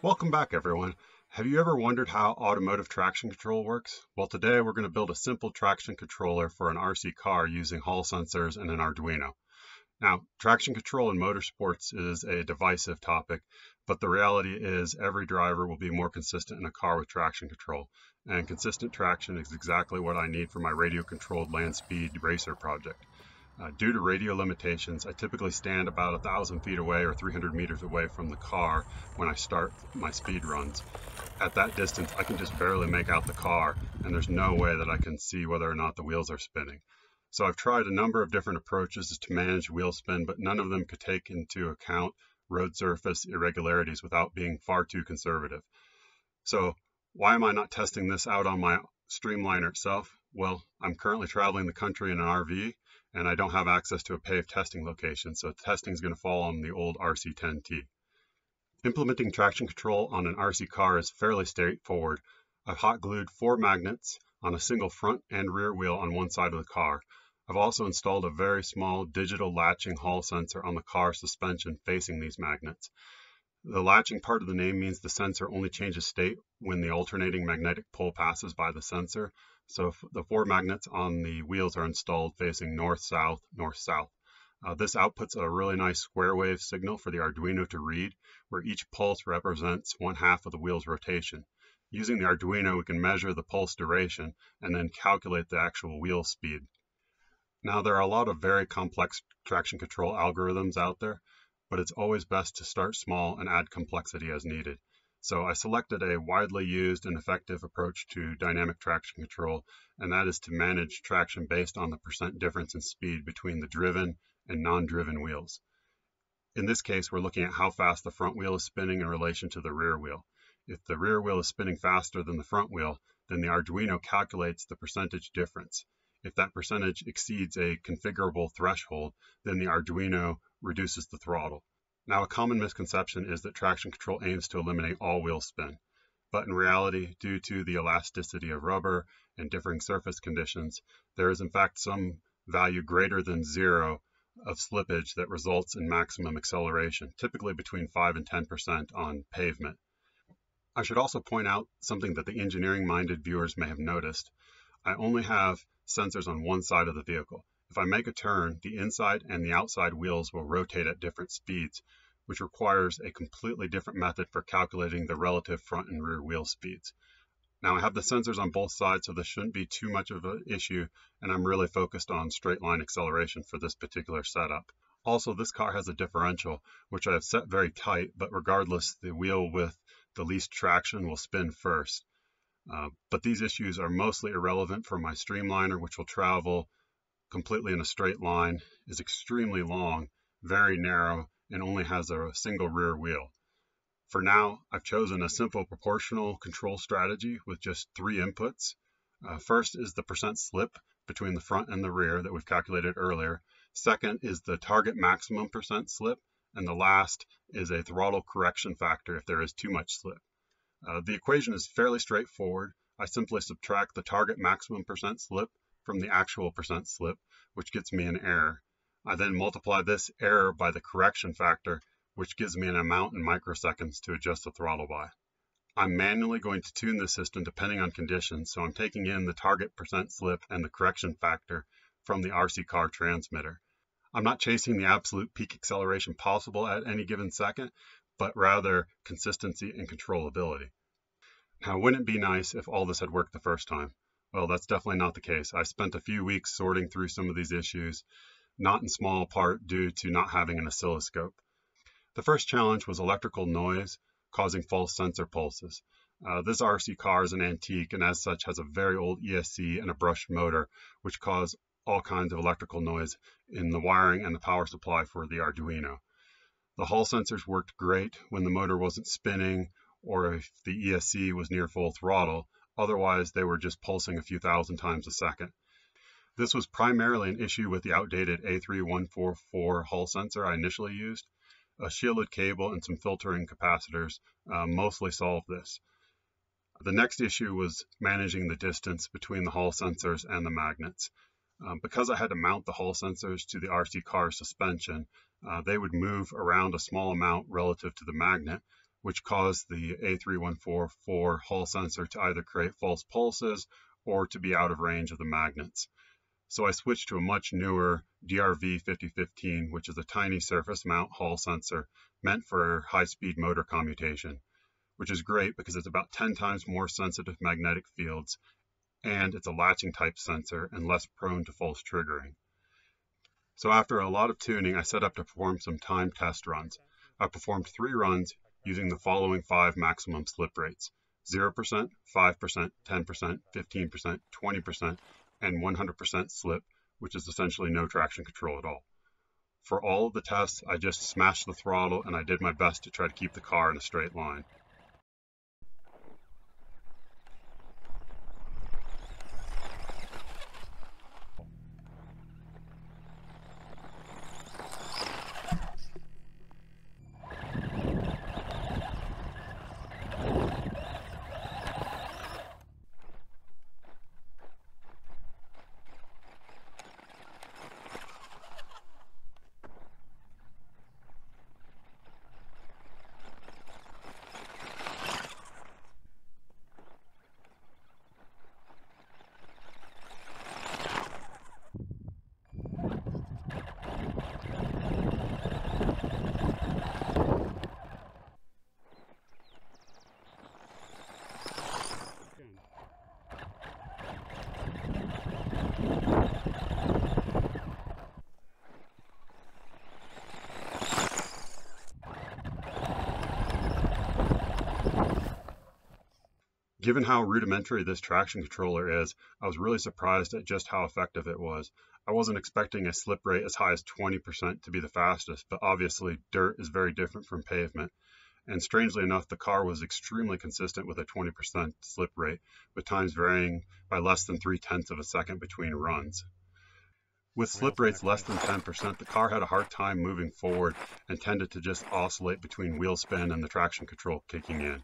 Welcome back everyone. Have you ever wondered how automotive traction control works? Well today we're going to build a simple traction controller for an RC car using Hall sensors and an Arduino. Now traction control in motorsports is a divisive topic, but the reality is every driver will be more consistent in a car with traction control. And consistent traction is exactly what I need for my radio controlled land speed racer project. Uh, due to radio limitations, I typically stand about a thousand feet away or 300 meters away from the car when I start my speed runs. At that distance, I can just barely make out the car, and there's no way that I can see whether or not the wheels are spinning. So I've tried a number of different approaches to manage wheel spin, but none of them could take into account road surface irregularities without being far too conservative. So why am I not testing this out on my Streamliner itself? Well, I'm currently traveling the country in an RV and I don't have access to a paved testing location, so testing is going to fall on the old RC10T. Implementing traction control on an RC car is fairly straightforward. I've hot glued four magnets on a single front and rear wheel on one side of the car. I've also installed a very small digital latching hall sensor on the car suspension facing these magnets. The latching part of the name means the sensor only changes state when the alternating magnetic pole passes by the sensor, so the four magnets on the wheels are installed facing north-south, north-south. Uh, this outputs a really nice square wave signal for the Arduino to read, where each pulse represents one half of the wheel's rotation. Using the Arduino, we can measure the pulse duration and then calculate the actual wheel speed. Now, there are a lot of very complex traction control algorithms out there, but it's always best to start small and add complexity as needed. So I selected a widely used and effective approach to dynamic traction control, and that is to manage traction based on the percent difference in speed between the driven and non-driven wheels. In this case, we're looking at how fast the front wheel is spinning in relation to the rear wheel. If the rear wheel is spinning faster than the front wheel, then the Arduino calculates the percentage difference. If that percentage exceeds a configurable threshold, then the Arduino reduces the throttle. Now, a common misconception is that traction control aims to eliminate all wheel spin. But in reality, due to the elasticity of rubber and differing surface conditions, there is in fact some value greater than zero of slippage that results in maximum acceleration, typically between 5 and 10% on pavement. I should also point out something that the engineering-minded viewers may have noticed. I only have sensors on one side of the vehicle. If I make a turn, the inside and the outside wheels will rotate at different speeds, which requires a completely different method for calculating the relative front and rear wheel speeds. Now I have the sensors on both sides, so this shouldn't be too much of an issue, and I'm really focused on straight line acceleration for this particular setup. Also, this car has a differential, which I have set very tight, but regardless, the wheel with the least traction will spin first. Uh, but these issues are mostly irrelevant for my Streamliner, which will travel completely in a straight line, is extremely long, very narrow, and only has a single rear wheel. For now, I've chosen a simple proportional control strategy with just three inputs. Uh, first is the percent slip between the front and the rear that we've calculated earlier. Second is the target maximum percent slip. And the last is a throttle correction factor if there is too much slip. Uh, the equation is fairly straightforward. I simply subtract the target maximum percent slip from the actual percent slip, which gets me an error. I then multiply this error by the correction factor, which gives me an amount in microseconds to adjust the throttle by. I'm manually going to tune the system depending on conditions, so I'm taking in the target percent slip and the correction factor from the RC car transmitter. I'm not chasing the absolute peak acceleration possible at any given second, but rather consistency and controllability. Now, wouldn't it be nice if all this had worked the first time? Well, that's definitely not the case. I spent a few weeks sorting through some of these issues, not in small part due to not having an oscilloscope. The first challenge was electrical noise causing false sensor pulses. Uh, this RC car is an antique and as such has a very old ESC and a brushed motor, which cause all kinds of electrical noise in the wiring and the power supply for the Arduino. The Hall sensors worked great when the motor wasn't spinning or if the ESC was near full throttle, Otherwise, they were just pulsing a few thousand times a second. This was primarily an issue with the outdated A3144 Hall sensor I initially used. A shielded cable and some filtering capacitors uh, mostly solved this. The next issue was managing the distance between the Hall sensors and the magnets. Um, because I had to mount the Hall sensors to the RC car suspension, uh, they would move around a small amount relative to the magnet, which caused the A3144 Hall sensor to either create false pulses or to be out of range of the magnets. So I switched to a much newer DRV 5015, which is a tiny surface mount Hall sensor meant for high speed motor commutation, which is great because it's about 10 times more sensitive to magnetic fields and it's a latching type sensor and less prone to false triggering. So after a lot of tuning, I set up to perform some time test runs. I performed three runs using the following five maximum slip rates 0%, 5%, 10%, 15%, 20%, and 100% slip, which is essentially no traction control at all. For all of the tests, I just smashed the throttle and I did my best to try to keep the car in a straight line. Given how rudimentary this traction controller is, I was really surprised at just how effective it was. I wasn't expecting a slip rate as high as 20% to be the fastest, but obviously dirt is very different from pavement. And strangely enough, the car was extremely consistent with a 20% slip rate, with times varying by less than three tenths of a second between runs. With slip rates less than 10%, the car had a hard time moving forward and tended to just oscillate between wheel spin and the traction control kicking in.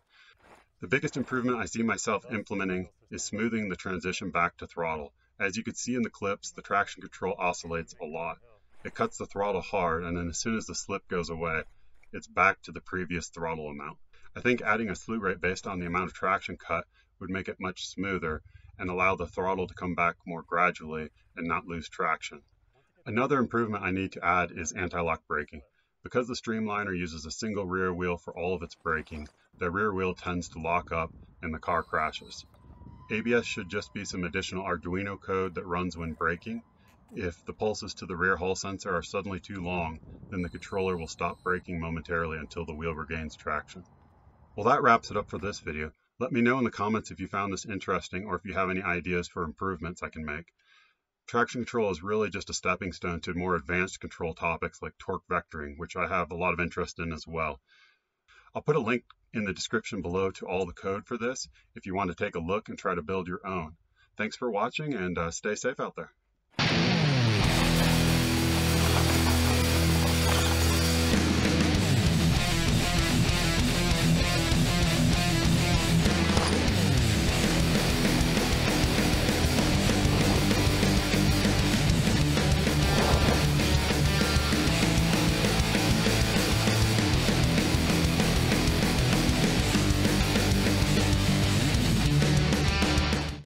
The biggest improvement I see myself implementing is smoothing the transition back to throttle. As you can see in the clips, the traction control oscillates a lot. It cuts the throttle hard, and then as soon as the slip goes away, it's back to the previous throttle amount. I think adding a slew rate based on the amount of traction cut would make it much smoother and allow the throttle to come back more gradually and not lose traction. Another improvement I need to add is anti-lock braking. Because the Streamliner uses a single rear wheel for all of its braking, the rear wheel tends to lock up and the car crashes. ABS should just be some additional Arduino code that runs when braking. If the pulses to the rear Hall sensor are suddenly too long, then the controller will stop braking momentarily until the wheel regains traction. Well, that wraps it up for this video. Let me know in the comments if you found this interesting or if you have any ideas for improvements I can make. Traction control is really just a stepping stone to more advanced control topics like torque vectoring, which I have a lot of interest in as well. I'll put a link in the description below to all the code for this if you want to take a look and try to build your own. Thanks for watching and uh, stay safe out there.